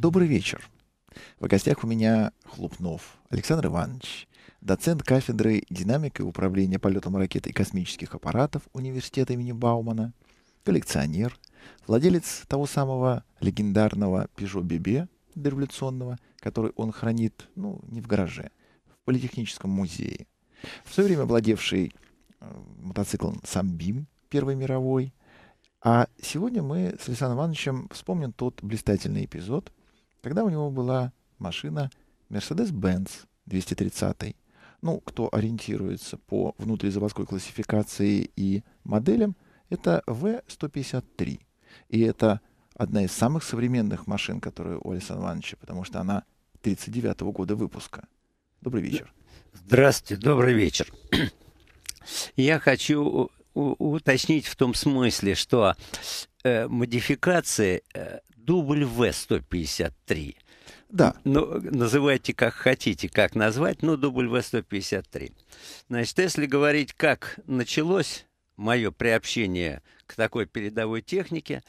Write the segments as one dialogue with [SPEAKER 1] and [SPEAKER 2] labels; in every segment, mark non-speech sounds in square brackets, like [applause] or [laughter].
[SPEAKER 1] Добрый вечер. В гостях у меня Хлупнов Александр Иванович, доцент кафедры динамики и управления полетом ракет и космических аппаратов Университета имени Баумана, коллекционер, владелец того самого легендарного Peugeot BB дореволюционного, который он хранит, ну, не в гараже, в Политехническом музее. В свое время владевший э, мотоциклом Самбим Первой мировой. А сегодня мы с Александром Ивановичем вспомним тот блистательный эпизод, когда у него была машина Mercedes-Benz 230. Ну, кто ориентируется по внутризаводской классификации и моделям, это V153. И это одна из самых современных машин, которые у Александра Ивановича, потому что она 39 -го года выпуска. Добрый вечер.
[SPEAKER 2] Здравствуйте, добрый вечер. Я хочу уточнить в том смысле, что э, модификации э, дубль В-153.
[SPEAKER 1] Да.
[SPEAKER 2] Ну, называйте как хотите, как назвать, но дубль В-153. Значит, если говорить, как началось мое приобщение к такой передовой технике,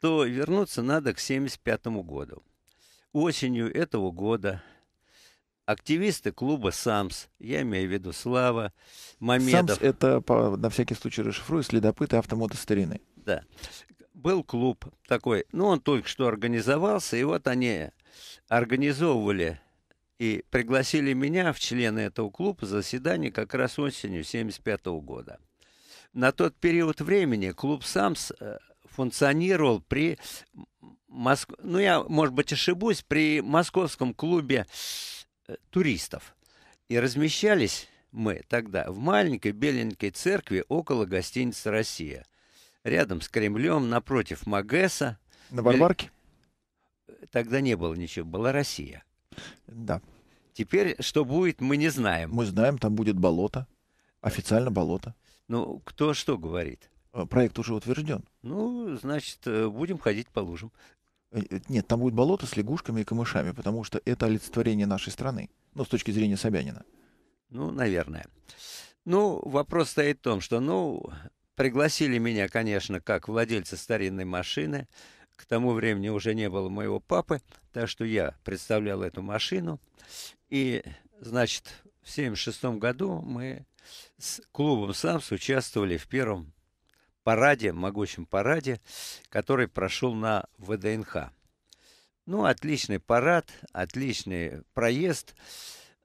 [SPEAKER 2] то вернуться надо к 1975 году. Осенью этого года активисты клуба САМС, я имею в виду Слава, Мамедов.
[SPEAKER 1] САМС — это, по, на всякий случай расшифрую, следопыты автомото старины.
[SPEAKER 2] Да. Был клуб такой, ну, он только что организовался, и вот они организовывали и пригласили меня в члены этого клуба заседание как раз осенью 1975 года. На тот период времени клуб САМС э, функционировал при Моск... ну я, может быть, ошибусь, при московском клубе э, туристов. И размещались мы тогда в маленькой беленькой церкви около гостиницы «Россия», рядом с Кремлем, напротив Магеса.
[SPEAKER 1] На Варварке?
[SPEAKER 2] Тогда не было ничего, была Россия.
[SPEAKER 1] Да.
[SPEAKER 2] Теперь, что будет, мы не знаем.
[SPEAKER 1] Мы знаем, там будет болото. Официально болото.
[SPEAKER 2] Ну, кто что говорит?
[SPEAKER 1] Э, проект уже утвержден.
[SPEAKER 2] Ну, значит, э, будем ходить по лужам.
[SPEAKER 1] Э, нет, там будет болото с лягушками и камышами, потому что это олицетворение нашей страны. Ну, с точки зрения Собянина.
[SPEAKER 2] Ну, наверное. Ну, вопрос стоит в том, что, ну, пригласили меня, конечно, как владельца старинной машины. К тому времени уже не было моего папы, так что я представлял эту машину. И, значит, в 1976 году мы с клубом САМС участвовали в первом параде, могучем параде, который прошел на ВДНХ. Ну, отличный парад, отличный проезд.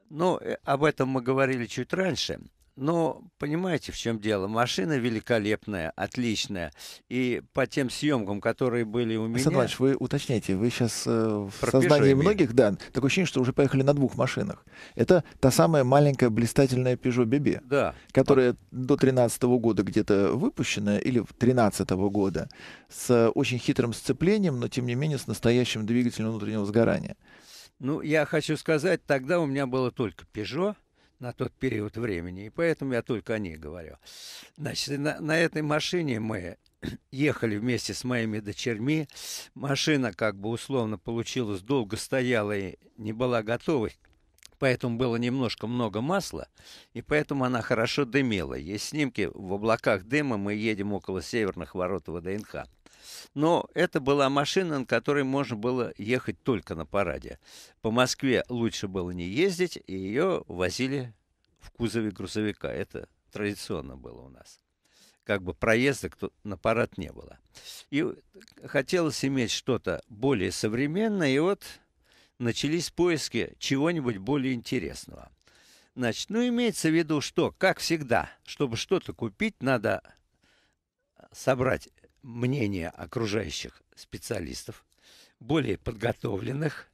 [SPEAKER 2] Но э, об этом мы говорили чуть раньше. Но понимаете, в чем дело? Машина великолепная, отличная. И по тем съемкам, которые были у меня...
[SPEAKER 1] Александр вы уточняйте, вы сейчас э, в сознании многих, да, такое ощущение, что уже поехали на двух машинах. Это та самая маленькая блистательная Peugeot BB,
[SPEAKER 2] да.
[SPEAKER 1] которая до 13 года где-то выпущена, или 13 -го года, с очень хитрым сцеплением, но тем не менее с настоящим двигателем внутреннего сгорания.
[SPEAKER 2] Ну, я хочу сказать, тогда у меня было только Peugeot, на тот период времени, и поэтому я только о ней говорю. Значит, на, на этой машине мы [clears throat] ехали вместе с моими дочерьми. Машина, как бы условно получилась, долго стояла и не была готова, поэтому было немножко много масла, и поэтому она хорошо дымила. Есть снимки в облаках дыма, мы едем около северных ворот ВДНХ. Но это была машина, на которой можно было ехать только на параде. По Москве лучше было не ездить, и ее возили в кузове грузовика. Это традиционно было у нас. Как бы проезда на парад не было. И хотелось иметь что-то более современное, и вот начались поиски чего-нибудь более интересного. Значит, ну имеется в виду, что, как всегда, чтобы что-то купить, надо собрать мнение окружающих специалистов, более подготовленных,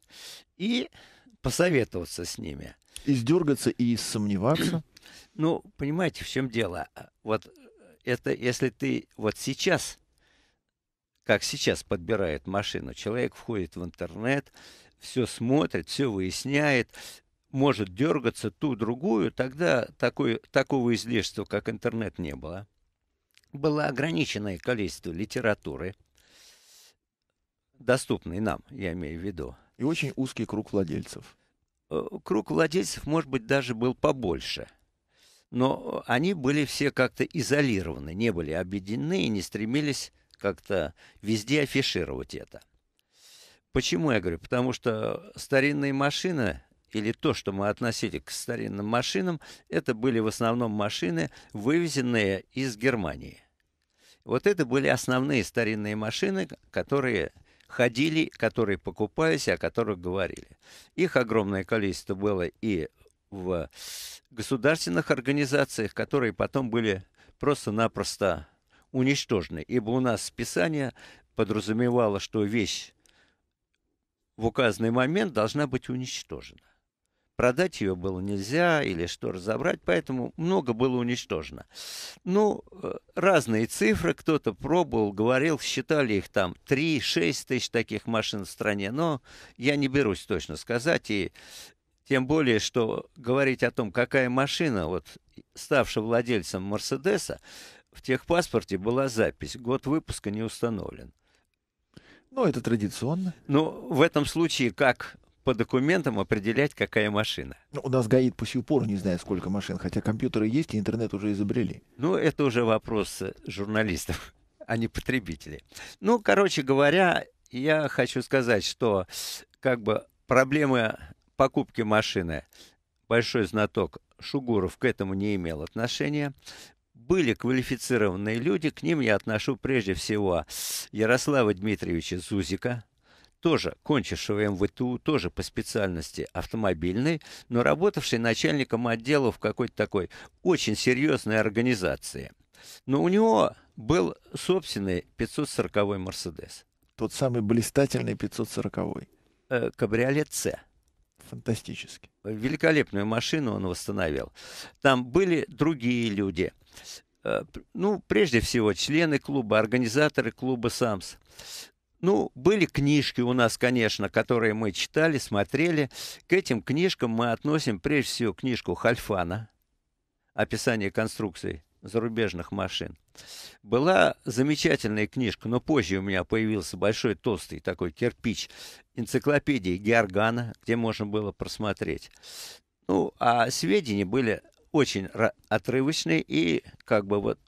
[SPEAKER 2] и посоветоваться с ними.
[SPEAKER 1] Издергаться и сомневаться? [clears throat]
[SPEAKER 2] Ну, понимаете, в чем дело? Вот это если ты вот сейчас, как сейчас подбирает машину, человек входит в интернет, все смотрит, все выясняет, может дергаться ту другую, тогда такой, такого излишества, как интернет, не было было ограниченное количество литературы, доступной нам, я имею в виду.
[SPEAKER 1] И очень узкий круг владельцев.
[SPEAKER 2] Э, круг владельцев, может быть, даже был побольше. Но они были все как-то изолированы, не были объединены и не стремились как-то везде афишировать это. Почему я говорю? Потому что старинные машины или то, что мы относили к старинным машинам, это были в основном машины, вывезенные из Германии. Вот это были основные старинные машины, которые ходили, которые покупались, о которых говорили. Их огромное количество было и в государственных организациях, которые потом были просто-напросто уничтожены, ибо у нас списание подразумевало, что вещь в указанный момент должна быть уничтожена. Продать ее было нельзя или что разобрать, поэтому много было уничтожено. Ну, э, разные цифры, кто-то пробовал, говорил, считали их там 3-6 тысяч таких машин в стране, но я не берусь точно сказать, и тем более, что говорить о том, какая машина, вот ставшая владельцем Мерседеса, в техпаспорте была запись, год выпуска не установлен.
[SPEAKER 1] Ну, это традиционно.
[SPEAKER 2] Ну, в этом случае, как по документам определять, какая машина.
[SPEAKER 1] Ну, у нас ГАИД по сию пору не знает, сколько машин, хотя компьютеры есть и интернет уже изобрели.
[SPEAKER 2] Ну, это уже вопрос журналистов, а не потребителей. Ну, короче говоря, я хочу сказать, что как бы проблемы покупки машины большой знаток Шугуров к этому не имел отношения были квалифицированные люди, к ним я отношу прежде всего Ярослава Дмитриевича Зузика, тоже кончившего МВТУ, тоже по специальности автомобильной, но работавший начальником отдела в какой-то такой очень серьезной организации. Но у него был собственный 540-й «Мерседес».
[SPEAKER 1] Тот самый блистательный 540-й.
[SPEAKER 2] Э, кабриолет «С».
[SPEAKER 1] Фантастически.
[SPEAKER 2] Великолепную машину он восстановил. Там были другие люди. Э, ну, прежде всего, члены клуба, организаторы клуба «САМС». Ну, были книжки у нас, конечно, которые мы читали, смотрели. К этим книжкам мы относим прежде всего книжку Хальфана «Описание конструкций зарубежных машин». Была замечательная книжка, но позже у меня появился большой толстый такой кирпич энциклопедии Георгана, где можно было просмотреть. Ну, а сведения были очень отрывочные и как бы вот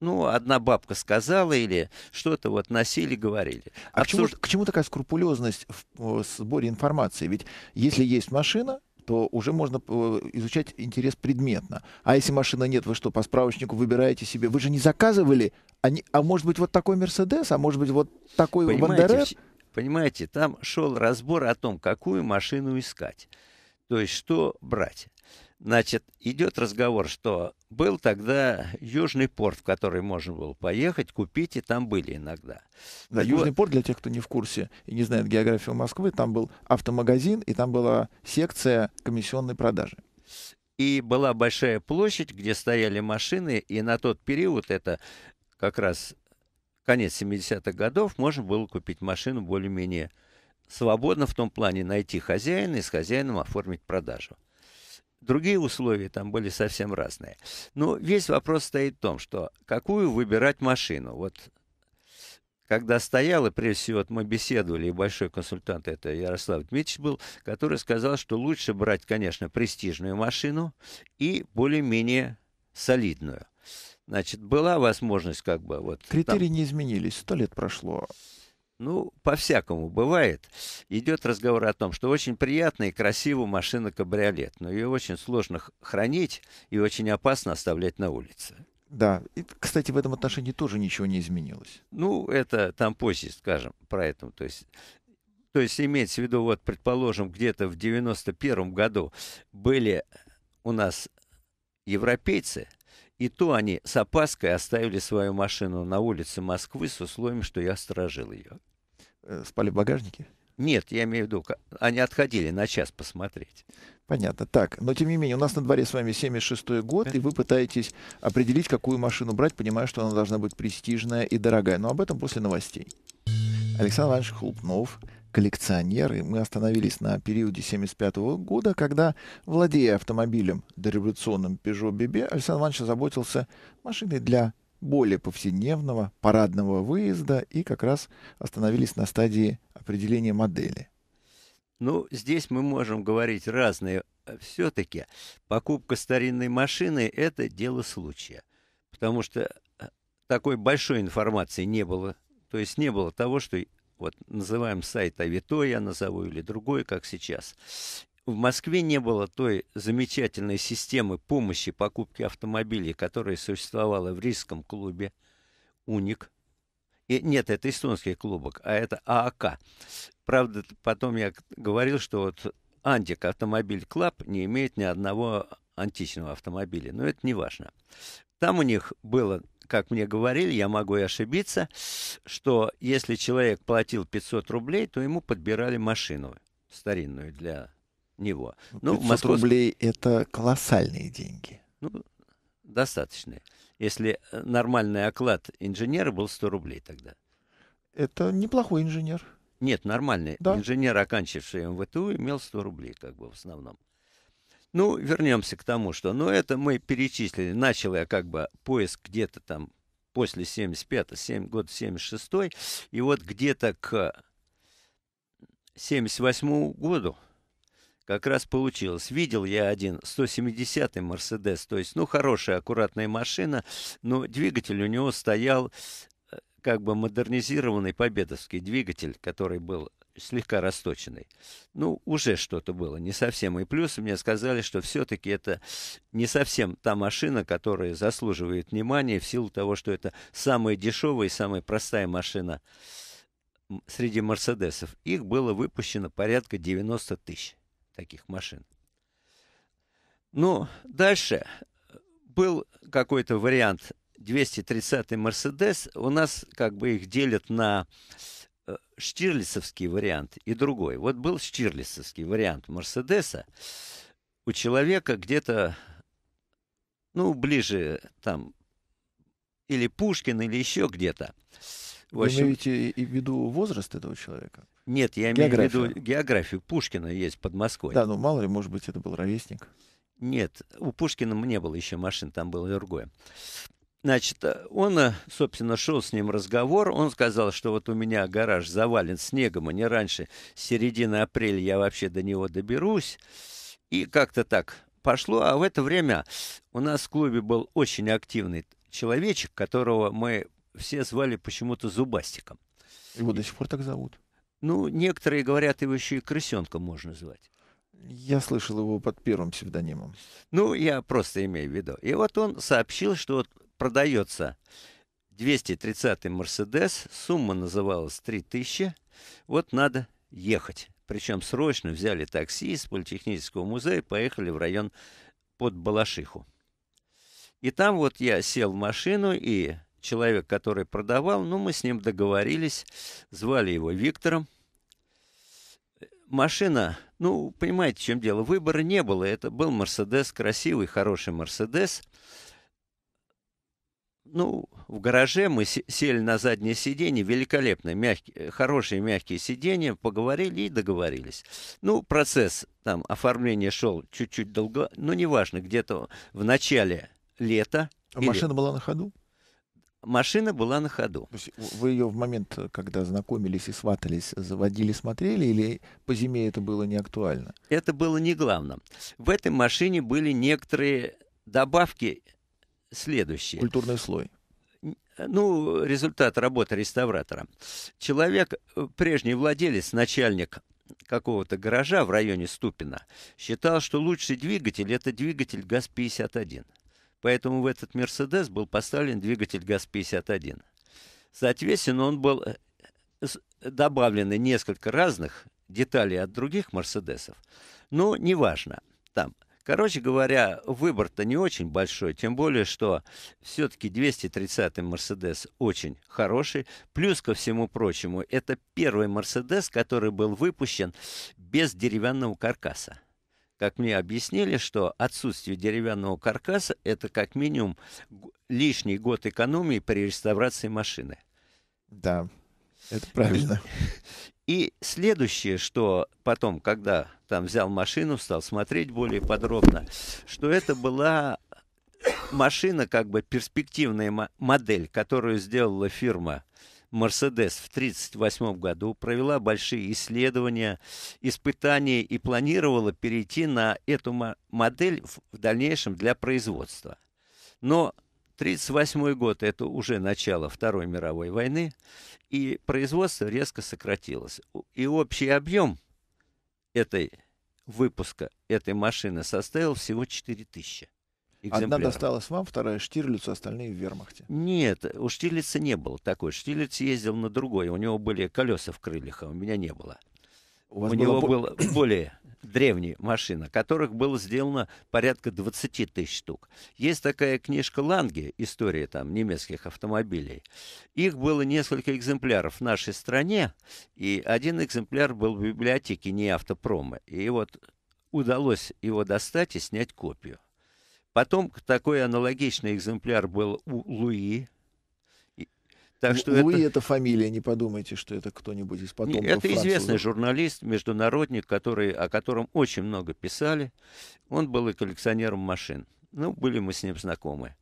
[SPEAKER 2] ну, одна бабка сказала или что-то вот носили, говорили.
[SPEAKER 1] А Обсуж... к, чему, к чему такая скрупулезность в, в сборе информации? Ведь если есть машина, то уже можно э, изучать интерес предметно. А если машины нет, вы что, по справочнику выбираете себе? Вы же не заказывали, а, не, а может быть вот такой Мерседес, а может быть вот такой Вандерер?
[SPEAKER 2] Понимаете, там шел разбор о том, какую машину искать. То есть что брать. Значит, идет разговор, что был тогда Южный порт, в который можно было поехать, купить, и там были иногда.
[SPEAKER 1] Да, так Южный вот... порт, для тех, кто не в курсе и не знает географию Москвы, там был автомагазин, и там была секция комиссионной продажи.
[SPEAKER 2] И была большая площадь, где стояли машины, и на тот период, это как раз конец 70-х годов, можно было купить машину более-менее свободно в том плане найти хозяина и с хозяином оформить продажу. Другие условия там были совсем разные. Но весь вопрос стоит в том, что какую выбирать машину. Вот когда стоял, и прежде всего вот мы беседовали, и большой консультант это Ярослав Дмитриевич был, который сказал, что лучше брать, конечно, престижную машину и более-менее солидную. Значит, была возможность как бы вот...
[SPEAKER 1] Критерии там... не изменились, сто лет прошло.
[SPEAKER 2] Ну, по-всякому бывает. Идет разговор о том, что очень приятная и красивая машина кабриолет, но ее очень сложно хранить и очень опасно оставлять на улице.
[SPEAKER 1] Да, и, кстати, в этом отношении тоже ничего не изменилось.
[SPEAKER 2] Ну, это там позже скажем про это. То есть, то есть имеется в виду, вот, предположим, где-то в 91 году были у нас европейцы, и то они с опаской оставили свою машину на улице Москвы с условием, что я сторожил ее.
[SPEAKER 1] Э, спали в багажнике?
[SPEAKER 2] Нет, я имею в виду, они отходили на час посмотреть.
[SPEAKER 1] Понятно. Так, но тем не менее, у нас на дворе с вами 76-й год, и вы пытаетесь определить, какую машину брать, понимая, что она должна быть престижная и дорогая. Но об этом после новостей. Александр Иванович Хлупнов, коллекционер, и мы остановились на периоде 75 -го года, когда, владея автомобилем дореволюционным Peugeot BB, Александр Иванович заботился машиной для более повседневного парадного выезда и как раз остановились на стадии определения модели.
[SPEAKER 2] Ну, здесь мы можем говорить разные. Все-таки покупка старинной машины – это дело случая. Потому что э, такой большой информации не было. То есть не было того, что вот называем сайт Авито, я назову, или другой, как сейчас. В Москве не было той замечательной системы помощи покупки автомобилей, которая существовала в Рижском клубе «Уник». И, нет, это эстонский клуб, а это ААК. Правда, потом я говорил, что вот Antique Automobile Club не имеет ни одного античного автомобиля, но это не важно. Там у них было как мне говорили, я могу и ошибиться, что если человек платил 500 рублей, то ему подбирали машину старинную для него.
[SPEAKER 1] 500 ну, Москву... рублей — это колоссальные деньги.
[SPEAKER 2] Ну, достаточные. Если э, нормальный оклад инженера был 100 рублей тогда.
[SPEAKER 1] Это неплохой инженер.
[SPEAKER 2] Нет, нормальный. Да. Инженер, оканчивший МВТУ, имел 100 рублей, как бы в основном. Ну, вернемся к тому, что, ну, это мы перечислили. Начал я как бы поиск где-то там после 75 7, год 76 и вот где-то к 78 году как раз получилось. Видел я один 170-й Мерседес, то есть, ну, хорошая, аккуратная машина, но двигатель у него стоял э, как бы модернизированный победовский двигатель, который был слегка расточенный. Ну, уже что-то было, не совсем. И плюс мне сказали, что все-таки это не совсем та машина, которая заслуживает внимания в силу того, что это самая дешевая и самая простая машина среди Мерседесов. Их было выпущено порядка 90 тысяч таких машин. Ну, дальше был какой-то вариант 230-й Мерседес. У нас как бы их делят на Э, штирлицевский вариант и другой. Вот был штирлицевский вариант Мерседеса. У человека где-то, ну, ближе там, или Пушкин, или еще где-то.
[SPEAKER 1] В общем, Вы имеете в виду возраст этого человека?
[SPEAKER 2] Нет, я имею в виду географию. Пушкина есть под Москвой.
[SPEAKER 1] Да, ну мало ли, может быть, это был ровесник.
[SPEAKER 2] Нет, у Пушкина не было еще машин, там было другое. Значит, э, он, э, собственно, шел с ним разговор. Он сказал, что вот у меня гараж завален снегом, и не раньше середины апреля я вообще до него доберусь. И как-то так пошло. А в это время у нас в клубе был очень активный человечек, которого мы все звали почему-то Зубастиком.
[SPEAKER 1] Его до сих пор так зовут?
[SPEAKER 2] Ну, некоторые говорят, его еще и крысенком можно звать.
[SPEAKER 1] Я слышал его под первым псевдонимом.
[SPEAKER 2] Ну, я просто имею в виду. И вот он сообщил, что вот продается 230-й Мерседес, сумма называлась 3000, вот надо ехать. Причем срочно взяли такси из Политехнического музея, поехали в район под Балашиху. И там вот я сел в машину, и человек, который продавал, ну, мы с ним договорились, звали его Виктором. Машина, ну, понимаете, в чем дело, выбора не было, это был Мерседес, красивый, хороший Мерседес – ну, в гараже мы сели на заднее сиденье, великолепно, мягкие, хорошие мягкие сиденья, поговорили и договорились. Ну, процесс там оформления шел чуть-чуть долго, но неважно, где-то в начале лета.
[SPEAKER 1] А или... машина была на ходу?
[SPEAKER 2] Машина была на ходу.
[SPEAKER 1] Вы ее в момент, когда знакомились и сватались, заводили, смотрели, или по зиме это было не актуально?
[SPEAKER 2] Это было не главным. В этой машине были некоторые добавки следующее.
[SPEAKER 1] Культурный слой.
[SPEAKER 2] Ну, результат работы реставратора. Человек, э, прежний владелец, начальник какого-то гаража в районе Ступина, считал, что лучший двигатель – это двигатель ГАЗ-51. Поэтому в этот «Мерседес» был поставлен двигатель ГАЗ-51. Соответственно, он был э, добавлены несколько разных деталей от других «Мерседесов». Но неважно. Там – Короче говоря, выбор-то не очень большой, тем более, что все-таки 230-й Мерседес очень хороший. Плюс ко всему прочему, это первый Мерседес, который был выпущен без деревянного каркаса. Как мне объяснили, что отсутствие деревянного каркаса – это как минимум лишний год экономии при реставрации машины.
[SPEAKER 1] Да, это правильно.
[SPEAKER 2] И следующее, что потом, когда там взял машину, стал смотреть более подробно, что это была машина, как бы перспективная модель, которую сделала фирма Mercedes в 1938 году, провела большие исследования, испытания и планировала перейти на эту модель в дальнейшем для производства. Но 1938 год – это уже начало Второй мировой войны, и производство резко сократилось. И общий объем этой выпуска этой машины составил всего 4 тысячи.
[SPEAKER 1] Одна досталась вам, вторая Штирлицу, остальные в вермахте.
[SPEAKER 2] Нет, у Штирлица не было такой. Штирлиц ездил на другой. У него были колеса в крыльях, а у меня не было. У, у него было [coughs] более древние машины, которых было сделано порядка 20 тысяч штук. Есть такая книжка Ланге, история там немецких автомобилей. Их было несколько экземпляров в нашей стране, и один экземпляр был в библиотеке не автопрома. И вот удалось его достать и снять копию. Потом такой аналогичный экземпляр был у Луи,
[SPEAKER 1] так что Луи это... это фамилия, не подумайте, что это кто-нибудь из потомков
[SPEAKER 2] Это французов. известный журналист, международник, который, о котором очень много писали. Он был и коллекционером машин. Ну, были мы с ним знакомы.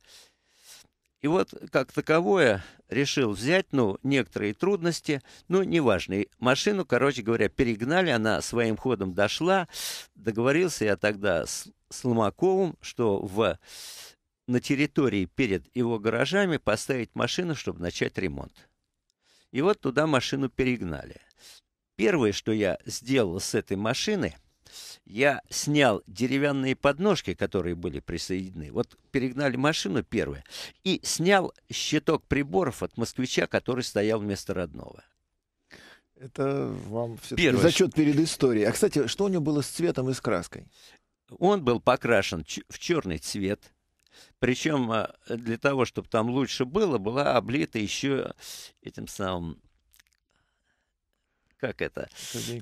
[SPEAKER 2] И вот, как таковое, решил взять, ну, некоторые трудности, ну, неважно. Машину, короче говоря, перегнали, она своим ходом дошла. Договорился я тогда с, с Ломаковым, что в на территории перед его гаражами поставить машину, чтобы начать ремонт. И вот туда машину перегнали. Первое, что я сделал с этой машины, я снял деревянные подножки, которые были присоединены. Вот перегнали машину первое, и снял щиток приборов от москвича, который стоял вместо родного.
[SPEAKER 1] Это вам все-таки зачет перед историей. А, кстати, что у него было с цветом и с краской?
[SPEAKER 2] Он был покрашен в черный цвет, причем а, для того, чтобы там лучше было, была облита еще этим самым как это?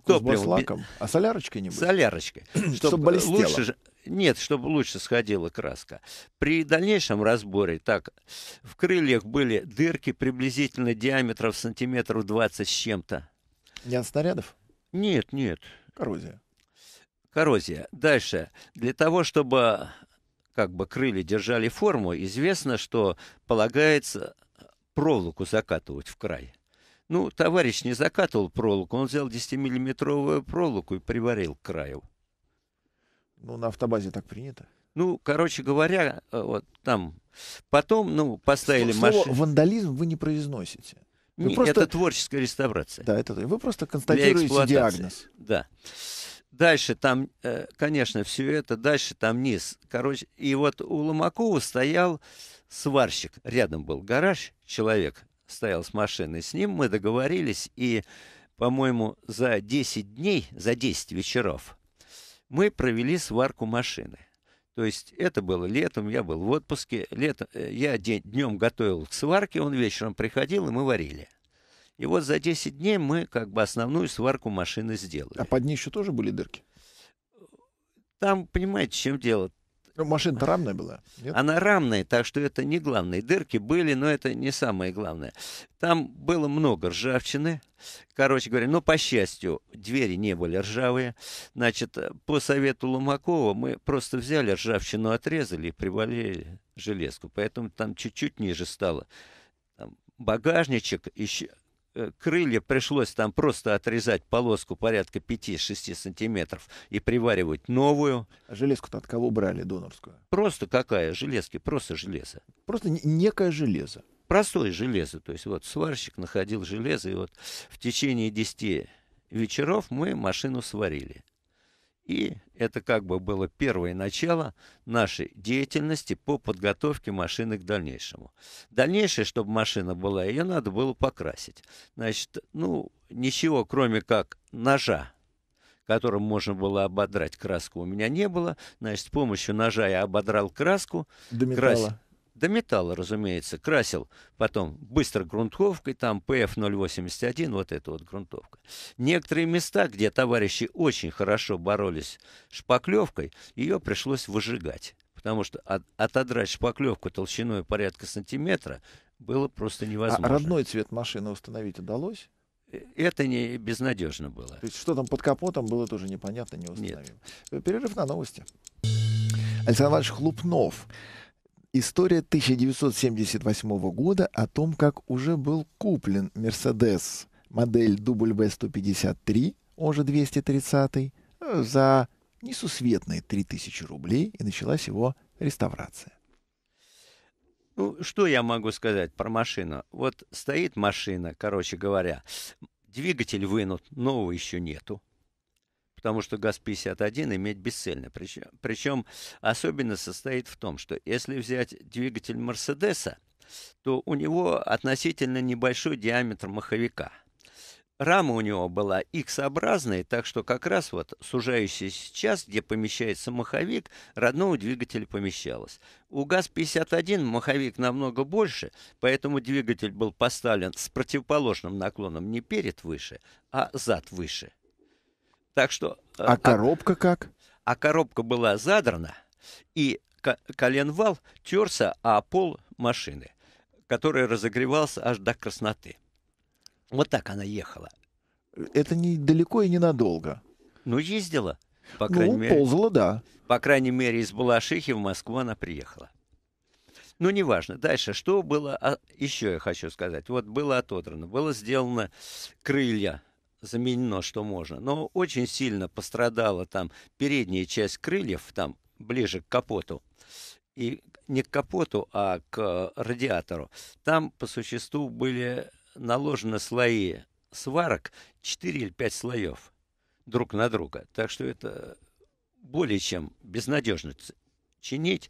[SPEAKER 1] Топливом. лаком. А солярочкой не будет?
[SPEAKER 2] Солярочкой. Чтобы, чтобы блестело. Лучше, нет, чтобы лучше сходила краска. При дальнейшем разборе, так, в крыльях были дырки приблизительно диаметров сантиметров 20 с чем-то.
[SPEAKER 1] Не от снарядов?
[SPEAKER 2] Нет, нет.
[SPEAKER 1] Коррозия.
[SPEAKER 2] Коррозия. Дальше. Для того, чтобы как бы крылья держали форму, известно, что полагается проволоку закатывать в край. Ну, товарищ не закатывал проволоку, он взял 10-миллиметровую проволоку и приварил к краю.
[SPEAKER 1] Ну, на автобазе так принято.
[SPEAKER 2] Ну, короче говоря, э, вот там потом, ну, поставили
[SPEAKER 1] Слово
[SPEAKER 2] машину.
[SPEAKER 1] вандализм вы не произносите.
[SPEAKER 2] Вы не, просто... Это творческая реставрация.
[SPEAKER 1] Да, это вы просто констатируете диагноз.
[SPEAKER 2] Да. Дальше там, э, конечно, все это, дальше там низ. Короче, и вот у Ломакова стоял сварщик. Рядом был гараж, человек стоял с машиной. С ним мы договорились, и, по-моему, за 10 дней, за 10 вечеров мы провели сварку машины. То есть это было летом, я был в отпуске. Летом, э, я день, днем готовил к сварке, он вечером приходил, и мы варили. И вот за 10 дней мы как бы основную сварку машины сделали.
[SPEAKER 1] А под ней еще тоже были дырки?
[SPEAKER 2] Там, понимаете, чем дело?
[SPEAKER 1] Ну, машина-то рамная была.
[SPEAKER 2] Нет? Она рамная, так что это не главное. Дырки были, но это не самое главное. Там было много ржавчины. Короче говоря, но по счастью, двери не были ржавые. Значит, по совету Ломакова мы просто взяли ржавчину, отрезали и привалили железку. Поэтому там чуть-чуть ниже стало. Там багажничек еще Э, крылья пришлось там просто отрезать полоску порядка 5-6 сантиметров и приваривать новую.
[SPEAKER 1] А железку-то от кого брали донорскую?
[SPEAKER 2] Просто какая? Железки, просто железо.
[SPEAKER 1] Просто некое железо.
[SPEAKER 2] Простое железо. То есть вот сварщик находил железо, и вот в течение 10 вечеров мы машину сварили. И это как бы было первое начало нашей деятельности по подготовке машины к дальнейшему. Дальнейшее, чтобы машина была, ее надо было покрасить. Значит, ну, ничего, кроме как ножа, которым можно было ободрать краску, у меня не было. Значит, с помощью ножа я ободрал краску.
[SPEAKER 1] До металла. Крас
[SPEAKER 2] до металла, разумеется, красил потом быстро грунтовкой, там PF081, вот эта вот грунтовка. Некоторые места, где товарищи очень хорошо боролись шпаклевкой, ее пришлось выжигать. Потому что от, отодрать шпаклевку толщиной порядка сантиметра было просто невозможно.
[SPEAKER 1] А родной цвет машины установить удалось?
[SPEAKER 2] Э, это не безнадежно было.
[SPEAKER 1] То есть что там под капотом было тоже непонятно, не установим. Нет. Перерыв на новости. Александр Иванович Хлупнов История 1978 года о том, как уже был куплен Mercedes модель W153, он же 230, за несусветные 3000 рублей, и началась его реставрация.
[SPEAKER 2] Ну, что я могу сказать про машину? Вот стоит машина, короче говоря, двигатель вынут, нового еще нету. Потому что ГАЗ-51 иметь бесцельно. Причем, причем особенно состоит в том, что если взять двигатель Мерседеса, то у него относительно небольшой диаметр маховика – Рама у него была X-образная, так что как раз вот сужающийся час, где помещается маховик, родного двигателя помещалось. У ГАЗ-51 маховик намного больше, поэтому двигатель был поставлен с противоположным наклоном не перед выше, а зад выше. Так что...
[SPEAKER 1] Э, а, а коробка как?
[SPEAKER 2] А коробка была задрана, и коленвал терся о пол машины, который разогревался аж до красноты. Вот так она ехала.
[SPEAKER 1] Это не далеко и ненадолго.
[SPEAKER 2] Ну, ездила. По крайней
[SPEAKER 1] ну,
[SPEAKER 2] мере,
[SPEAKER 1] ползала, да.
[SPEAKER 2] По крайней мере, из Балашихи в Москву она приехала. Ну, неважно. Дальше, что было а, еще я хочу сказать. Вот было отодрано, было сделано крылья, заменено, что можно. Но очень сильно пострадала там передняя часть крыльев, там ближе к капоту. И не к капоту, а к радиатору. Там по существу были наложены слои сварок 4 или 5 слоев друг на друга. Так что это более чем безнадежно чинить.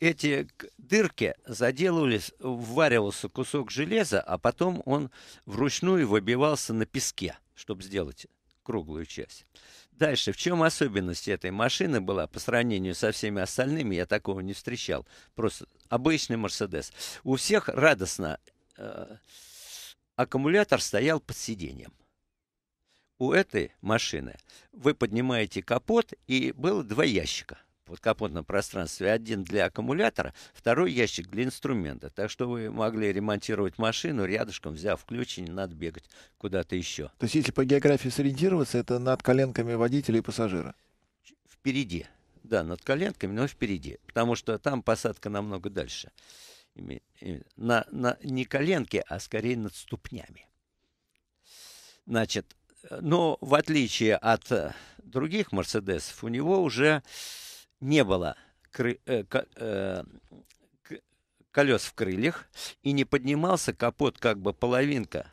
[SPEAKER 2] Эти дырки заделывались, вваривался кусок железа, а потом он вручную выбивался на песке, чтобы сделать круглую часть. Дальше, в чем особенность этой машины была по сравнению со всеми остальными, я такого не встречал. Просто обычный Мерседес. У всех радостно э, аккумулятор стоял под сиденьем. У этой машины вы поднимаете капот, и было два ящика в капотном пространстве. Один для аккумулятора, второй ящик для инструмента. Так что вы могли ремонтировать машину рядышком, взяв ключ, и не надо бегать куда-то еще.
[SPEAKER 1] То есть, если по географии сориентироваться, это над коленками водителя и пассажира?
[SPEAKER 2] Впереди. Да, над коленками, но впереди. Потому что там посадка намного дальше на, на, не коленки, а скорее над ступнями. Значит, но в отличие от э, других Мерседесов, у него уже не было кры, э, э, колес в крыльях и не поднимался капот как бы половинка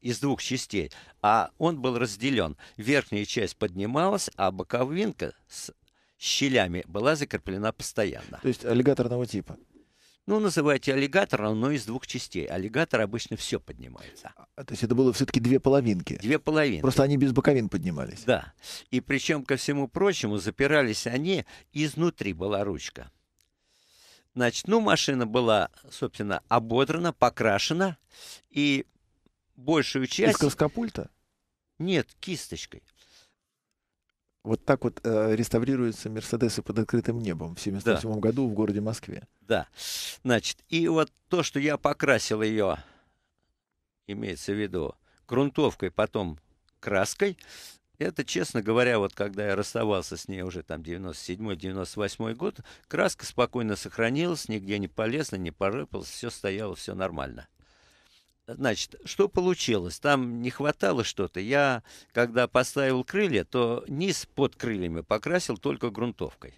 [SPEAKER 2] из двух частей, а он был разделен. Верхняя часть поднималась, а боковинка с щелями была закреплена постоянно.
[SPEAKER 1] То есть аллигаторного типа?
[SPEAKER 2] Ну, называйте аллигатором, но из двух частей. Аллигатор обычно все поднимается.
[SPEAKER 1] А, то есть это было все-таки две половинки?
[SPEAKER 2] Две половинки.
[SPEAKER 1] Просто они без боковин поднимались?
[SPEAKER 2] Да. И причем, ко всему прочему, запирались они, изнутри была ручка. Значит, ну, машина была, собственно, ободрана, покрашена, и большую часть... Из
[SPEAKER 1] краскопульта?
[SPEAKER 2] Нет, кисточкой.
[SPEAKER 1] Вот так вот э, реставрируются Мерседесы под открытым небом в 1977 да. году в городе Москве.
[SPEAKER 2] Да. Значит, и вот то, что я покрасил ее, имеется в виду, грунтовкой, потом краской, это, честно говоря, вот когда я расставался с ней уже там 97-98 год, краска спокойно сохранилась, нигде не полезла, не порыпалась, все стояло, все нормально. Значит, что получилось? Там не хватало что-то. Я, когда поставил крылья, то низ под крыльями покрасил только грунтовкой.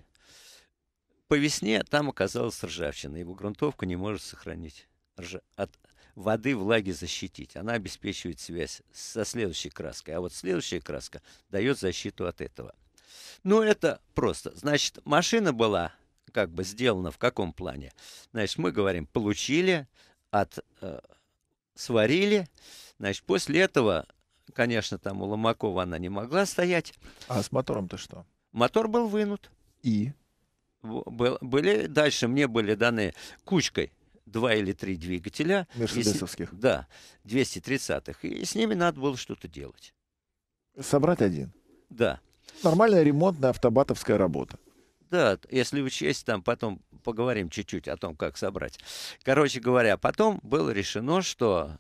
[SPEAKER 2] По весне там оказалась ржавчина. Его грунтовка не может сохранить. Ржа... От воды, влаги защитить. Она обеспечивает связь со следующей краской. А вот следующая краска дает защиту от этого. Ну, это просто. Значит, машина была как бы сделана в каком плане? Значит, мы говорим, получили от э, сварили. Значит, после этого, конечно, там у Ломакова она не могла стоять.
[SPEAKER 1] А с мотором-то что?
[SPEAKER 2] Мотор был вынут.
[SPEAKER 1] И?
[SPEAKER 2] Был, были, дальше мне были даны кучкой два или три двигателя.
[SPEAKER 1] Мерседесовских?
[SPEAKER 2] И, да, 230-х. И с ними надо было что-то делать.
[SPEAKER 1] Собрать один?
[SPEAKER 2] Да.
[SPEAKER 1] Нормальная ремонтная автобатовская работа.
[SPEAKER 2] Да, если учесть, там потом поговорим чуть-чуть о том, как собрать. Короче говоря, потом было решено, что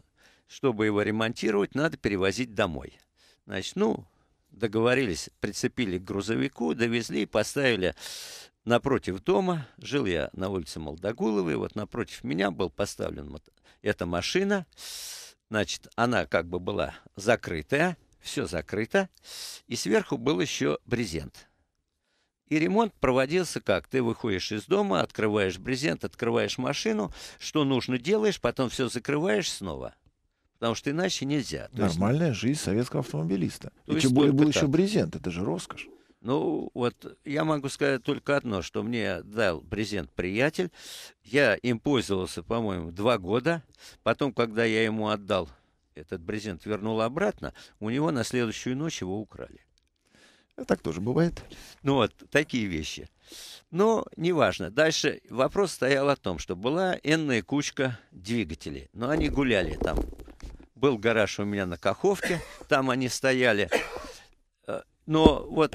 [SPEAKER 2] чтобы его ремонтировать, надо перевозить домой. Значит, ну, договорились, прицепили к грузовику, довезли и поставили напротив дома. Жил я на улице Молдогуловой, вот напротив меня был поставлен эта машина. Значит, она как бы была закрытая, все закрыто, и сверху был еще брезент И ремонт проводился как? Ты выходишь из дома, открываешь брезент, открываешь машину, что нужно делаешь, потом все закрываешь снова. Потому что иначе нельзя.
[SPEAKER 1] То Нормальная есть... жизнь советского автомобилиста.
[SPEAKER 2] То
[SPEAKER 1] И тем более был так. еще брезент, это же роскошь.
[SPEAKER 2] Ну, вот я могу сказать только одно, что мне дал брезент приятель. Я им пользовался, по-моему, два года. Потом, когда я ему отдал этот брезент, вернул обратно, у него на следующую ночь его украли.
[SPEAKER 1] Так тоже бывает.
[SPEAKER 2] Ну вот, такие вещи. Но неважно. Дальше вопрос стоял о том, что была энная кучка двигателей. Но они гуляли там. Был гараж у меня на Каховке, там они стояли. Э, но вот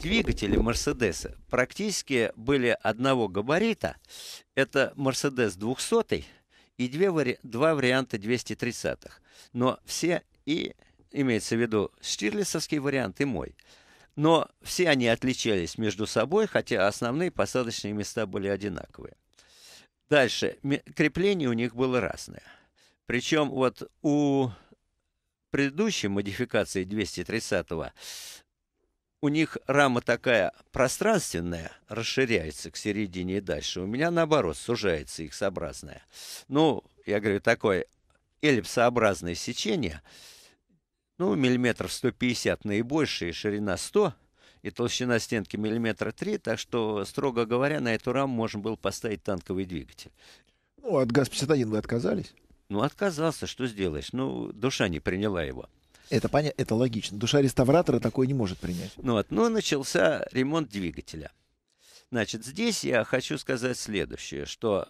[SPEAKER 2] двигатели Мерседеса практически были одного габарита. Это Мерседес 200 и две вари... два варианта 230-х. Но все и имеется в виду Штирлицевский вариант и мой. Но все они отличались между собой, хотя основные посадочные места были одинаковые. Дальше. Крепление у них было разное. Причем вот у предыдущей модификации 230-го у них рама такая пространственная, расширяется к середине и дальше. У меня, наоборот, сужается их сообразная. Ну, я говорю, такое эллипсообразное сечение – ну, миллиметров 150 наибольшие, ширина 100, и толщина стенки миллиметра 3, так что, строго говоря, на эту раму можно было поставить танковый двигатель.
[SPEAKER 1] Ну, от ГАЗ-51 вы отказались?
[SPEAKER 2] Ну, отказался, что сделаешь? Ну, душа не приняла его.
[SPEAKER 1] Это понятно, это логично. Душа реставратора такое не может принять.
[SPEAKER 2] Ну вот, ну, начался ремонт двигателя. Значит, здесь я хочу сказать следующее, что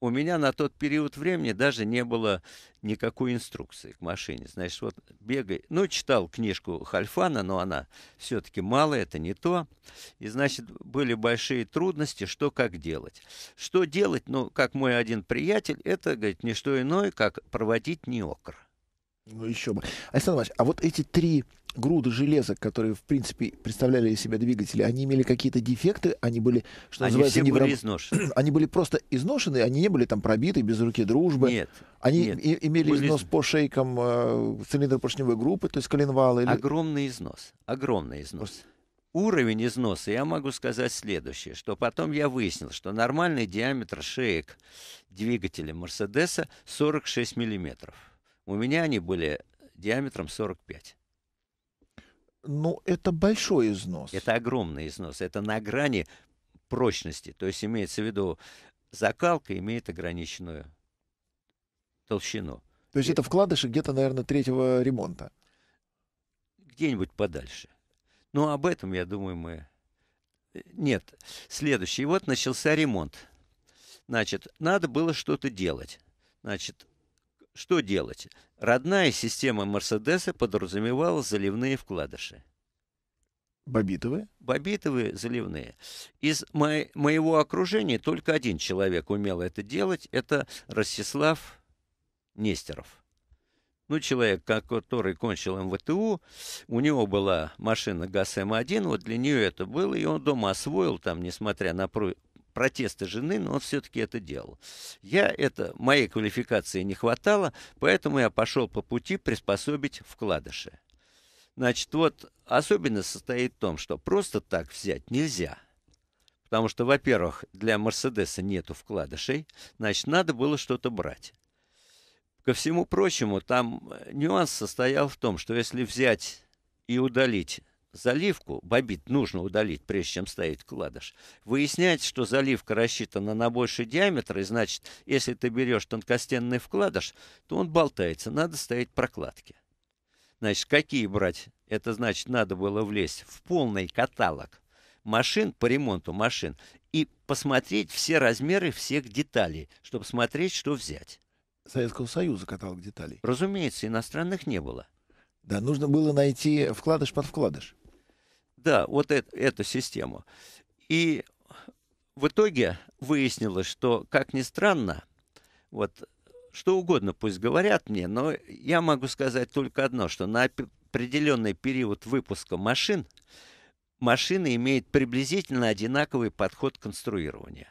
[SPEAKER 2] у меня на тот период времени даже не было никакой инструкции к машине. Значит, вот бегай. Ну, читал книжку Хальфана, но она все-таки мало, это не то. И, значит, были большие трудности, что как делать. Что делать, ну, как мой один приятель, это, говорит, не что иное, как проводить неокр.
[SPEAKER 1] Ну, еще бы. Александр Иванович, а вот эти три груды железа, которые, в принципе, представляли из себя двигатели, они имели какие-то дефекты, они были, что
[SPEAKER 2] они
[SPEAKER 1] называется,
[SPEAKER 2] все не были изношены. [clears throat]
[SPEAKER 1] они были просто изношены, они не были там пробиты без руки дружбы.
[SPEAKER 2] Нет.
[SPEAKER 1] Они
[SPEAKER 2] нет.
[SPEAKER 1] И, имели были... износ по шейкам э, цилиндропоршневой группы, то есть коленвала. Или...
[SPEAKER 2] Огромный износ, огромный износ. Уровень износа, я могу сказать следующее, что потом я выяснил, что нормальный диаметр шеек двигателя Мерседеса 46 миллиметров. У меня они были диаметром 45.
[SPEAKER 1] Ну, это большой износ.
[SPEAKER 2] Это огромный износ. Это на грани прочности. То есть имеется в виду, закалка имеет ограниченную толщину.
[SPEAKER 1] То есть И... это вкладыши где-то, наверное, третьего ремонта?
[SPEAKER 2] Где-нибудь подальше. Но об этом, я думаю, мы... Э, нет. Следующий. Вот начался ремонт. Значит, надо было что-то делать. Значит, что делать? Родная система Мерседеса подразумевала заливные вкладыши.
[SPEAKER 1] Бобитовые?
[SPEAKER 2] Бобитовые, заливные. Из мо- моего окружения только один человек умел это делать. Это Ростислав Нестеров. Ну, человек, который кончил МВТУ, у него была машина ГАЗ-М1, вот для нее это было, и он дома освоил там, несмотря на протесты жены, но он все-таки это делал. Я это, моей квалификации не хватало, поэтому я пошел по пути приспособить вкладыши. Значит, вот особенность состоит в том, что просто так взять нельзя. Потому что, во-первых, для Мерседеса нету вкладышей, значит, надо было что-то брать. Ко всему прочему, там нюанс состоял в том, что если взять и удалить заливку, бобит нужно удалить, прежде чем ставить вкладыш. Выясняется, что заливка рассчитана на больший диаметр, и значит, если ты берешь тонкостенный вкладыш, то он болтается, надо ставить прокладки. Значит, какие брать? Это значит, надо было влезть в полный каталог машин по ремонту машин и посмотреть все размеры всех деталей, чтобы смотреть, что взять.
[SPEAKER 1] Советского Союза каталог деталей.
[SPEAKER 2] Разумеется, иностранных не было.
[SPEAKER 1] Да, нужно было найти вкладыш под вкладыш.
[SPEAKER 2] Да, вот это, эту систему. И в итоге выяснилось, что, как ни странно, вот что угодно пусть говорят мне, но я могу сказать только одно, что на определенный период выпуска машин машина имеет приблизительно одинаковый подход к конструированию.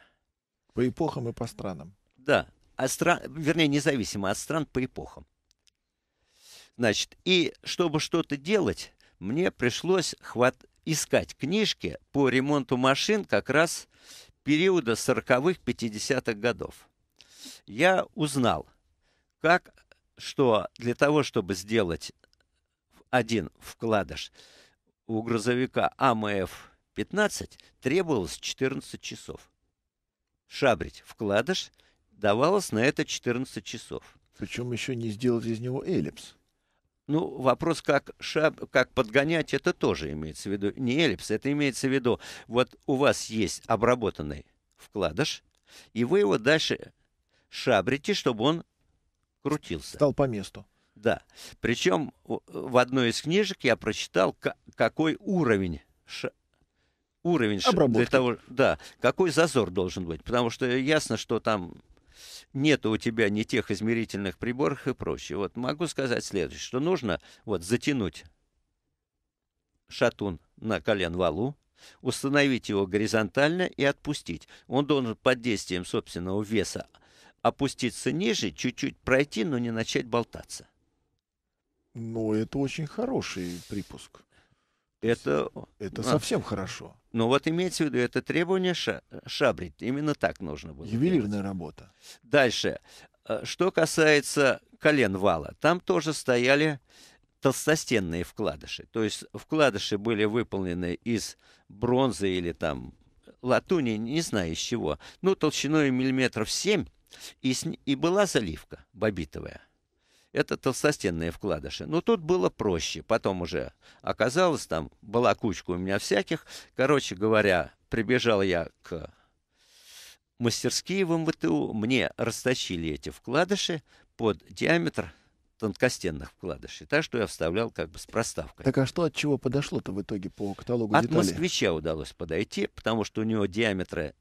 [SPEAKER 1] По эпохам и по странам.
[SPEAKER 2] Да, от стран, вернее, независимо от стран по эпохам. Значит, и чтобы что-то делать, мне пришлось хват искать книжки по ремонту машин как раз периода 40-х, 50-х годов. Я узнал, как, что для того, чтобы сделать один вкладыш у грузовика АМФ-15, требовалось 14 часов. Шабрить вкладыш давалось на это 14 часов.
[SPEAKER 1] Причем еще не сделать из него эллипс.
[SPEAKER 2] Ну, вопрос, как, шаб, как подгонять, это тоже имеется в виду. Не эллипс, это имеется в виду, вот у вас есть обработанный вкладыш, и вы его дальше шабрите, чтобы он крутился.
[SPEAKER 1] Стал по месту.
[SPEAKER 2] Да. Причем в одной из книжек я прочитал, какой уровень уровень
[SPEAKER 1] Обработки.
[SPEAKER 2] для того, да, какой зазор должен быть, потому что ясно, что там нет у тебя ни тех измерительных приборов и прочее. Вот могу сказать следующее, что нужно вот затянуть шатун на колен валу, установить его горизонтально и отпустить. Он должен под действием собственного веса опуститься ниже, чуть-чуть пройти, но не начать болтаться.
[SPEAKER 1] Ну, это очень хороший припуск.
[SPEAKER 2] Это,
[SPEAKER 1] это а, совсем хорошо.
[SPEAKER 2] Ну вот имеется в виду, это требование ша шабрить. Именно так нужно было.
[SPEAKER 1] Ювелирная
[SPEAKER 2] делать.
[SPEAKER 1] работа.
[SPEAKER 2] Дальше. Э, что касается колен вала, там тоже стояли толстостенные вкладыши. То есть вкладыши были выполнены из бронзы или там латуни, не знаю из чего. Ну, толщиной миллиметров 7, и, и была заливка бобитовая это толстостенные вкладыши. Но тут было проще. Потом уже оказалось, там была кучка у меня всяких. Короче говоря, прибежал я к мастерские в МВТУ. Мне расточили эти вкладыши под диаметр тонкостенных вкладышей. Так что я вставлял как бы с проставкой.
[SPEAKER 1] Так а что от чего подошло-то в итоге по каталогу
[SPEAKER 2] От
[SPEAKER 1] деталей?
[SPEAKER 2] москвича удалось подойти, потому что у него диаметры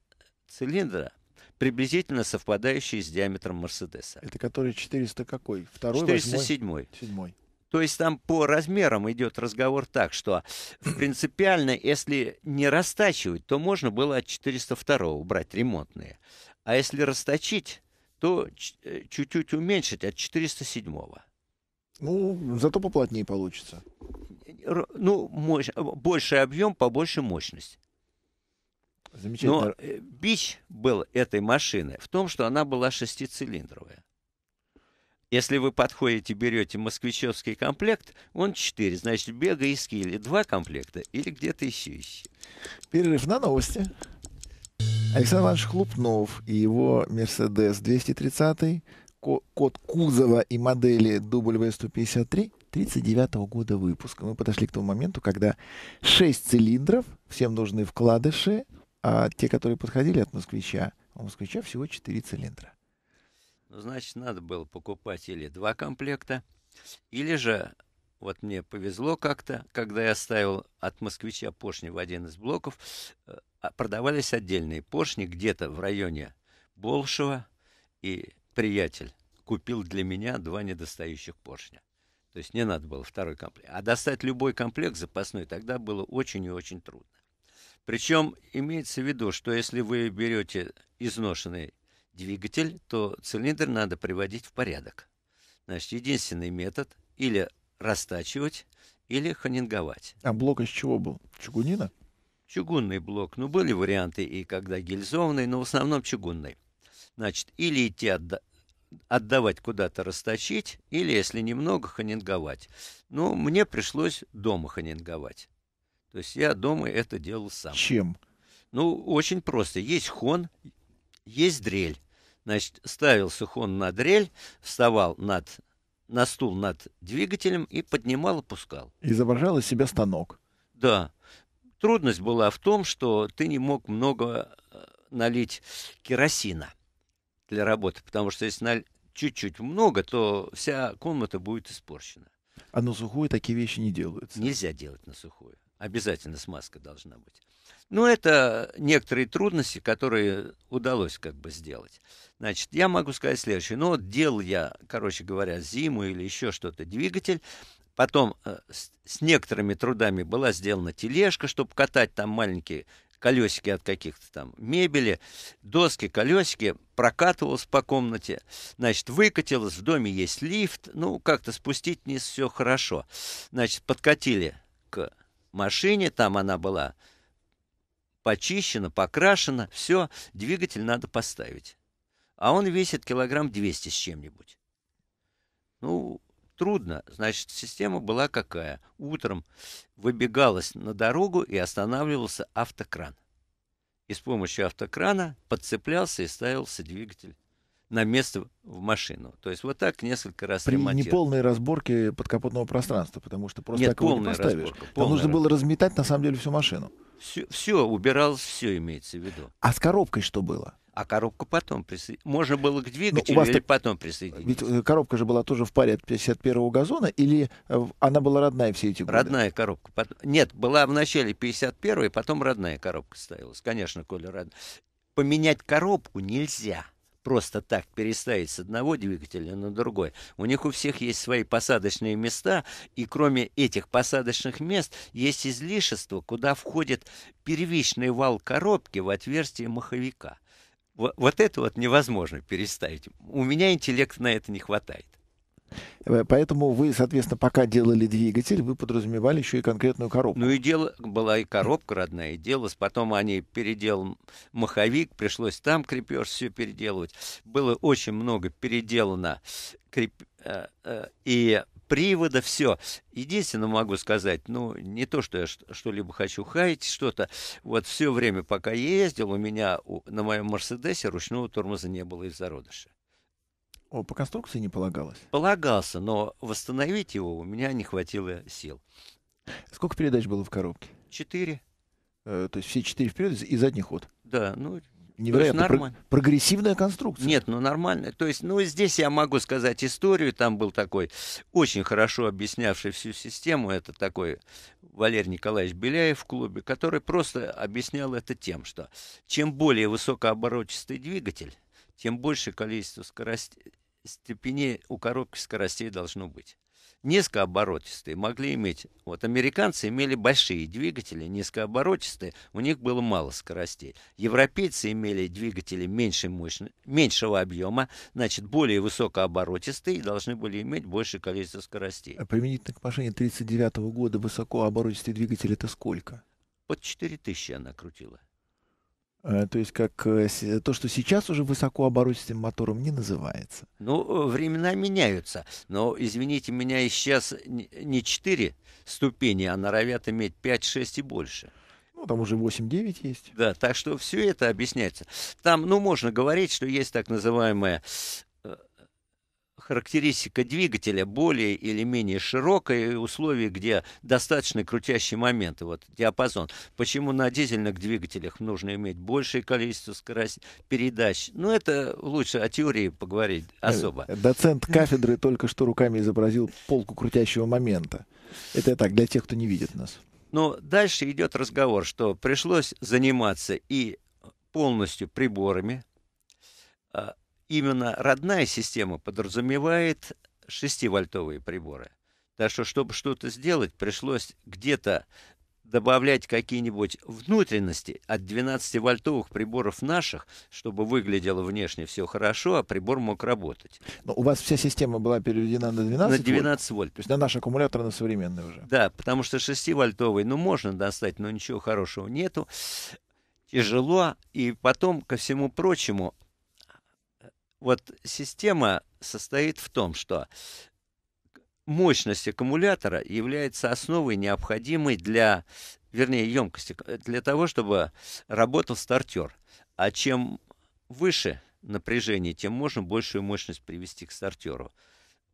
[SPEAKER 2] цилиндра приблизительно совпадающие с диаметром Мерседеса.
[SPEAKER 1] Это который 400 какой? Второй,
[SPEAKER 2] 407.
[SPEAKER 1] Седьмой.
[SPEAKER 2] То есть там по размерам идет разговор так, что принципиально, если не растачивать, то можно было от 402 брать ремонтные. А если расточить, то э, чуть-чуть уменьшить от 407.
[SPEAKER 1] Ну, зато поплотнее получится.
[SPEAKER 2] Ну, мощь, больший объем, побольше мощность.
[SPEAKER 1] Замечательно.
[SPEAKER 2] Но э, бич был этой машины в том, что она была шестицилиндровая. Если вы подходите, берете москвичевский комплект, он 4, значит, бега и или два комплекта, или где-то еще еще.
[SPEAKER 1] Перерыв на новости. Александр Иванович Хлупнов и его Mercedes 230, код кузова и модели W153 39 -го года выпуска. Мы подошли к тому моменту, когда 6 цилиндров, всем нужны вкладыши, а те, которые подходили от москвича, у москвича всего 4 цилиндра.
[SPEAKER 2] Ну, значит, надо было покупать или два комплекта, или же, вот мне повезло как-то, когда я ставил от москвича поршни в один из блоков, э, а, продавались отдельные поршни где-то в районе Болшева, и приятель купил для меня два недостающих поршня. То есть не надо было второй комплект. А достать любой комплект запасной тогда было очень и очень трудно. Причем имеется в виду, что если вы берете изношенный двигатель, то цилиндр надо приводить в порядок. Значит, единственный метод или растачивать, или ханинговать.
[SPEAKER 1] А блок из чего был? Чугунина?
[SPEAKER 2] Чугунный блок. Ну, были варианты и когда гильзованный, но в основном чугунный. Значит, или идти отда отдавать куда-то расточить, или, если немного, ханинговать. Ну, мне пришлось дома ханинговать. То есть я дома это делал сам.
[SPEAKER 1] Чем?
[SPEAKER 2] Ну, очень просто. Есть хон, есть дрель. Значит, ставился хон на дрель, вставал над, на стул над двигателем и поднимал, опускал.
[SPEAKER 1] Изображал из себя станок.
[SPEAKER 2] Да. Трудность была в том, что ты не мог много э, налить керосина для работы, потому что если налить чуть-чуть много, то вся комната будет испорчена.
[SPEAKER 1] А на сухую такие вещи не делаются?
[SPEAKER 2] Нельзя делать на сухую. Обязательно смазка должна быть. Но это некоторые трудности, которые удалось как бы сделать. Значит, я могу сказать следующее. Ну, вот делал я, короче говоря, зиму или еще что-то, двигатель. Потом э, с, некоторыми трудами была сделана тележка, чтобы катать там маленькие колесики от каких-то там мебели, доски, колесики, прокатывалась по комнате, значит, выкатилась, в доме есть лифт, ну, как-то спустить вниз все хорошо. Значит, подкатили к машине, там она была почищена, покрашена, все, двигатель надо поставить. А он весит килограмм 200 с чем-нибудь. Ну, трудно. Значит, система была какая? Утром выбегалась на дорогу и останавливался автокран. И с помощью автокрана подцеплялся и ставился двигатель на место в машину. То есть вот так несколько раз
[SPEAKER 1] При неполной разборке подкапотного пространства, потому что просто
[SPEAKER 2] Нет,
[SPEAKER 1] так его не поставишь.
[SPEAKER 2] разборка,
[SPEAKER 1] Там нужно было разметать, на самом деле, всю машину.
[SPEAKER 2] Все, все, убиралось, все имеется в виду.
[SPEAKER 1] А с коробкой что было?
[SPEAKER 2] А коробку потом присоединить. Можно было к двигателю
[SPEAKER 1] Ну, вас
[SPEAKER 2] или
[SPEAKER 1] так-
[SPEAKER 2] потом присоединить.
[SPEAKER 1] Ведь э, коробка же была тоже в паре от 51-го газона, или э, она была родная все эти годы?
[SPEAKER 2] Родная коробка. Нет, была в начале 51 потом родная коробка ставилась. Конечно, Коля, родная. Поменять коробку нельзя. Просто так переставить с одного двигателя на другой. У них у всех есть свои посадочные места, и кроме этих посадочных мест есть излишество, куда входит первичный вал коробки в отверстие маховика. Во- Вот это вот невозможно переставить. У меня интеллекта на это не хватает.
[SPEAKER 1] Э, Поэтому вы, соответственно, пока делали двигатель, вы подразумевали еще и конкретную коробку.
[SPEAKER 2] Ну и дело была и коробка родная, и делалось. Потом они переделал маховик, пришлось там крепеж все переделывать. Было очень много переделано креп- э, э, и привода, все. Единственное могу сказать, ну, не то, что я что-либо хочу хаять, что-то. Вот все время, пока я ездил, у меня на моем Мерседесе ручного тормоза не было из зародыша.
[SPEAKER 1] О, по конструкции не полагалось.
[SPEAKER 2] Полагался, но восстановить его у меня не хватило сил.
[SPEAKER 1] Сколько передач было в коробке?
[SPEAKER 2] Четыре,
[SPEAKER 1] Э, То есть все четыре вперед и задний ход.
[SPEAKER 2] да, ну,
[SPEAKER 1] Невероятно. Про- прогрессивная конструкция.
[SPEAKER 2] Нет, ну нормально. То есть, ну здесь я могу сказать историю. Там был такой очень хорошо объяснявший всю систему. Это такой Валерий Николаевич Беляев в клубе, который просто объяснял это тем, что чем более высокооборотистый двигатель, тем больше количество скоростей, степеней у коробки скоростей должно быть. Низкооборотистые могли иметь, вот американцы имели большие двигатели, низкооборотистые, у них было мало скоростей. Европейцы имели двигатели меньшей мощно, меньшего объема, значит, более высокооборотистые и должны были иметь большее количество скоростей.
[SPEAKER 1] А Применительно к машине 39 года высокооборотистый двигатель это сколько?
[SPEAKER 2] Под 4000 она крутила.
[SPEAKER 1] Э, То есть как э, с- то, что сейчас уже высокооборотистым мотором не называется.
[SPEAKER 2] Ну, э, времена меняются, но, извините меня, и сейчас не- не 4 ступени, а норовят иметь 5, 6 и больше.
[SPEAKER 1] Ну, там уже 8-9 есть.
[SPEAKER 2] Да, так что все это объясняется. Там, ну, можно говорить, что есть так называемая э, характеристика двигателя более или менее широкая, и условия, где достаточно крутящие моменты, вот диапазон. Почему на дизельных двигателях нужно иметь большее количество скоростей, передач? Ну, это лучше о теории поговорить особо.
[SPEAKER 1] Э, Доцент кафедры только что руками изобразил полку крутящего момента. Это так, для тех, кто не видит нас.
[SPEAKER 2] Но дальше идет разговор, что пришлось заниматься и полностью приборами. Именно родная система подразумевает 6-вольтовые приборы. Так что, чтобы что-то сделать, пришлось где-то добавлять какие-нибудь внутренности от 12-вольтовых приборов наших, чтобы выглядело внешне все хорошо, а прибор мог работать.
[SPEAKER 1] Но у вас вся система была переведена на 12
[SPEAKER 2] На
[SPEAKER 1] вольт?
[SPEAKER 2] 12 вольт.
[SPEAKER 1] То есть на наш аккумулятор, на современный уже.
[SPEAKER 2] Да, потому что 6-вольтовый, ну, можно достать, но ничего хорошего нету. Тяжело. И потом, ко всему прочему, вот система состоит в том, что мощность аккумулятора является основой, необходимой для, вернее, емкости, для того, чтобы работал стартер. А чем выше напряжение, тем можно большую мощность привести к стартеру.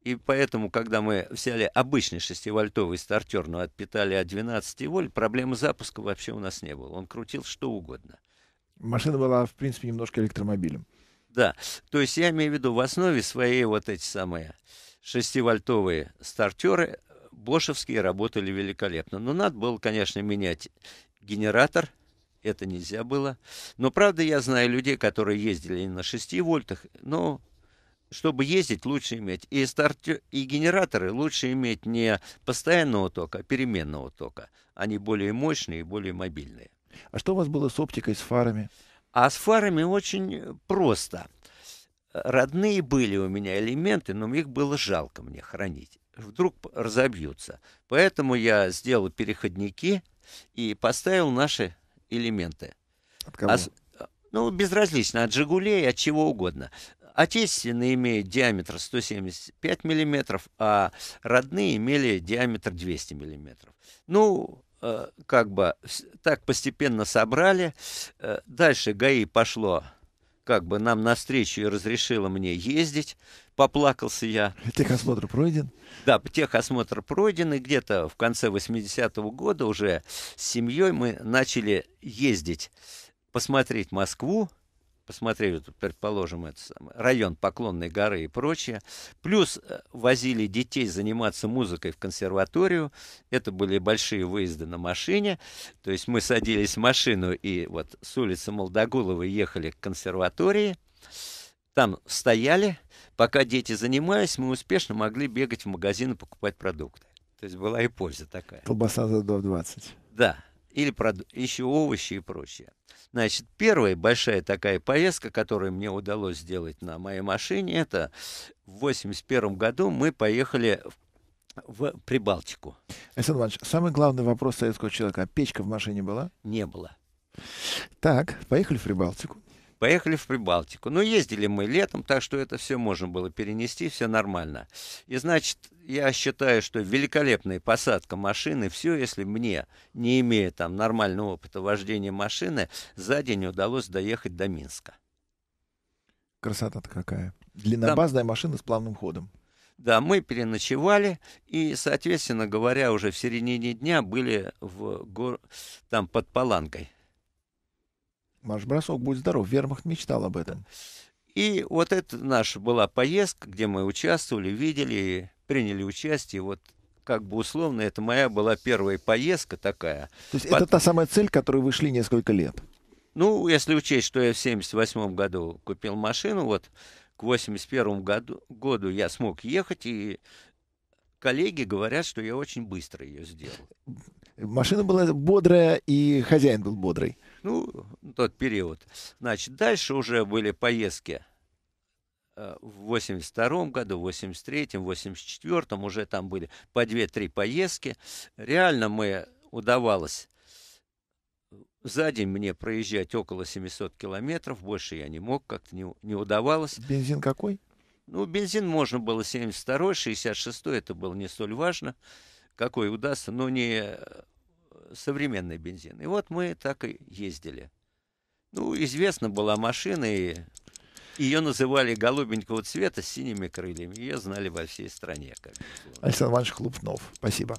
[SPEAKER 2] И поэтому, когда мы взяли обычный 6-вольтовый стартер, но отпитали от 12 вольт, проблемы запуска вообще у нас не было. Он крутил что угодно.
[SPEAKER 1] Машина была, в принципе, немножко электромобилем.
[SPEAKER 2] Да, то есть я имею в виду в основе своей вот эти самые 6-вольтовые стартеры бошевские работали великолепно. Но надо было, конечно, менять генератор, это нельзя было. Но, правда, я знаю людей, которые ездили на 6 вольтах, но чтобы ездить, лучше иметь и стартер, и генераторы лучше иметь не постоянного тока, а переменного тока. Они более мощные и более мобильные.
[SPEAKER 1] А что у вас было с оптикой, с фарами?
[SPEAKER 2] А с фарами очень просто. Родные были у меня элементы, но их было жалко мне хранить. Вдруг разобьются. Поэтому я сделал переходники и поставил наши элементы.
[SPEAKER 1] От кого?
[SPEAKER 2] А с- ну, безразлично, от «Жигулей», от чего угодно. Отечественные имеют диаметр 175 миллиметров, а родные имели диаметр 200 миллиметров. Ну, э, как бы так постепенно собрали. Э, Дальше ГАИ пошло как бы нам навстречу и разрешило мне ездить. Поплакался я.
[SPEAKER 1] Техосмотр пройден.
[SPEAKER 2] Да, техосмотр пройден, и где-то в конце 80-го года уже с семьей мы начали ездить, посмотреть Москву, посмотреть, вот, предположим, это самое, район Поклонной горы и прочее. Плюс э, возили детей заниматься музыкой в консерваторию. Это были большие выезды на машине. То есть мы садились в машину и вот с улицы Молдогуловой ехали к консерватории. Там стояли, пока дети занимались, мы успешно могли бегать в магазин и покупать продукты. То есть была и польза такая.
[SPEAKER 1] Колбаса за 2,20.
[SPEAKER 2] Да, или проду- еще овощи и прочее. Значит, первая большая такая поездка, которую мне удалось сделать на моей машине, это в 81 году мы поехали в, в Прибалтику.
[SPEAKER 1] Александр Иванович, самый главный вопрос советского человека. А печка в машине была?
[SPEAKER 2] Не было.
[SPEAKER 1] Так, поехали в Прибалтику.
[SPEAKER 2] Поехали в Прибалтику. Ну, ездили мы летом, так что это все можно было перенести, все нормально. И, значит, я считаю, что великолепная посадка машины, все, если мне, не имея там нормального опыта вождения машины, за день удалось доехать до Минска.
[SPEAKER 1] Красота-то какая. Длиннобазная машина с плавным ходом.
[SPEAKER 2] Да, мы переночевали, и, соответственно говоря, уже в середине дня были в гор... там под Паланкой.
[SPEAKER 1] Марш-бросок, будь здоров. Вермахт мечтал об этом.
[SPEAKER 2] И вот это наша была поездка, где мы участвовали, видели, приняли участие. Вот как бы условно, это моя была первая поездка такая.
[SPEAKER 1] То есть
[SPEAKER 2] Под-
[SPEAKER 1] это та самая цель, к которой вы шли несколько лет.
[SPEAKER 2] Ну, если учесть, что я в 78 году купил машину, вот к 81 году, году я смог ехать, и коллеги говорят, что я очень быстро ее сделал.
[SPEAKER 1] Машина была бодрая, и хозяин был бодрый.
[SPEAKER 2] Ну, тот период. Значит, дальше уже были поездки э, в 82 году, в 83 в 84 уже там были по 2-3 поездки. Реально мы удавалось за день мне проезжать около 700 километров, больше я не мог, как-то не, не удавалось.
[SPEAKER 1] Бензин какой?
[SPEAKER 2] Ну, бензин можно было 72 66 это было не столь важно, какой удастся, но не э, современный бензин. И вот мы так и ездили. Ну, известна была машина, и ее называли голубенького цвета с синими крыльями. Ее знали во всей стране.
[SPEAKER 1] Александр Иванович Хлупнов. Спасибо.